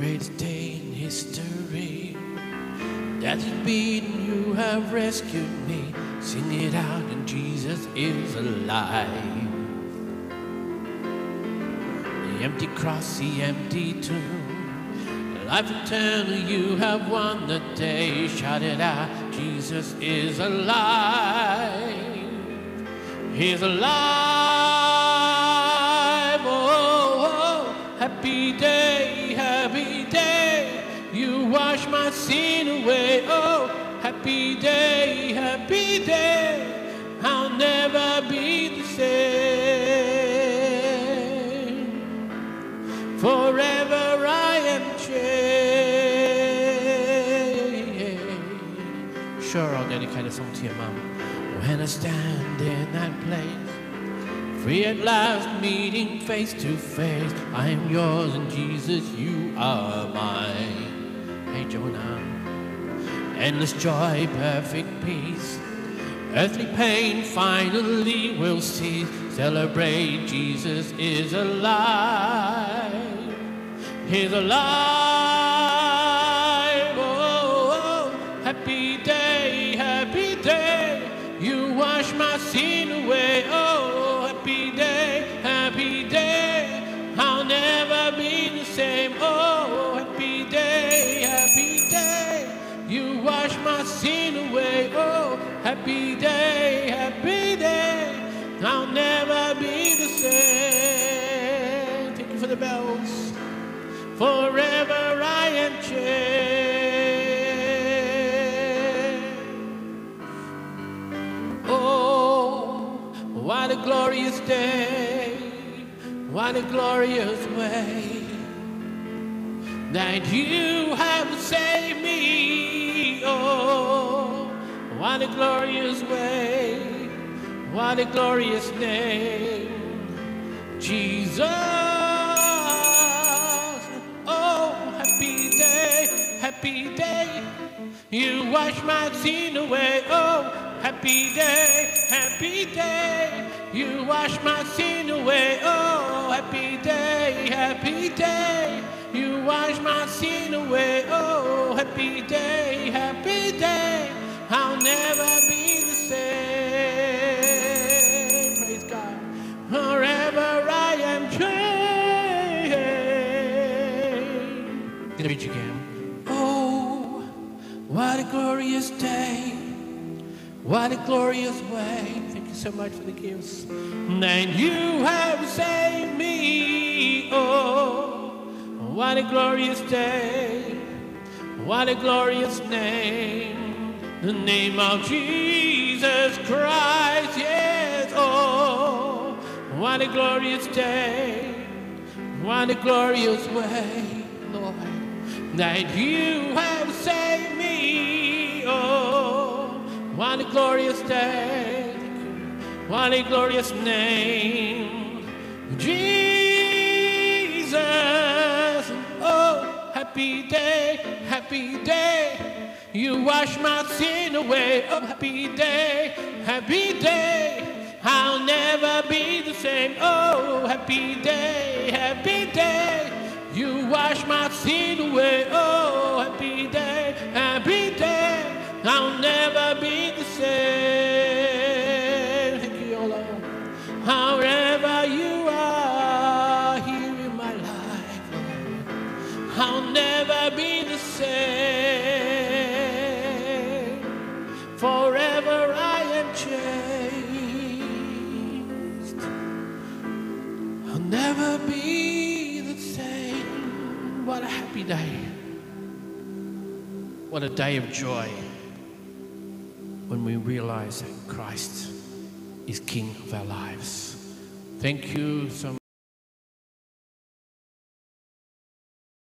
greatest day in history. That has been, you have rescued me. Sing it out, and Jesus is alive. The empty cross, the empty tomb. Life eternal, you have won the day. Shout it out, Jesus is alive. He's alive. Oh, oh, oh. happy day, my sin away. Oh, happy day, happy day. I'll never be the same. Forever I am changed. Sure, I'll dedicate a song to your mom. When I stand in that place, free at last, meeting face to face, I am yours and Jesus, you are mine. Hey, Jonah. Endless joy, perfect peace. Earthly pain finally will cease. Celebrate, Jesus is alive. He's alive. Sin away. Oh, happy day, happy day. I'll never be the same. Thank you for the bells. Forever I am changed. Oh, what a glorious day. What a glorious way that you have saved me. Oh, what a glorious way, what a glorious name, Jesus. Oh, happy day, happy day. You wash my sin away. Oh, happy day, happy day. You wash my sin away. Oh, happy day, happy day. You wash my sin away. Oh, happy day, happy day. I'll never be the same. Praise God. Forever I am changed. Gonna read you again. Oh, what a glorious day. What a glorious way. Thank you so much for the gifts. And you have saved me. What a glorious day. What a glorious name. The name of Jesus Christ. Yes. Oh, what a glorious day. What a glorious way, Lord, that you have saved me. Oh, what a glorious day. What a glorious name. Jesus. Happy day, happy day. You wash my sin away. Oh, happy day, happy day. I'll never be the same. Oh, happy day, happy day. You wash my sin away. Oh, happy day, happy day. I'll never be the same. Forever I am changed. I'll never be the same. What a happy day. What a day of joy when we realize that Christ is King of our lives. Thank you so much.